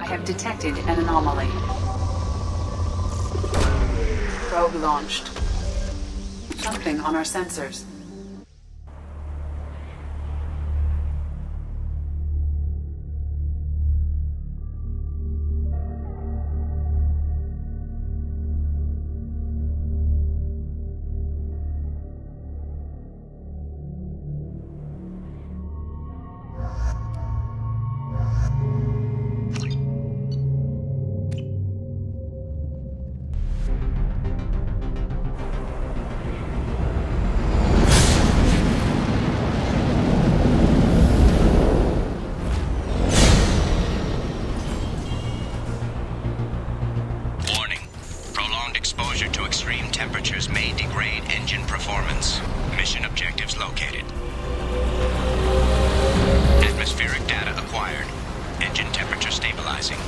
I have detected an anomaly. Probe launched. Something on our sensors. Exposure to extreme temperatures may degrade engine performance. Mission objectives located. Atmospheric data acquired. Engine temperature stabilizing.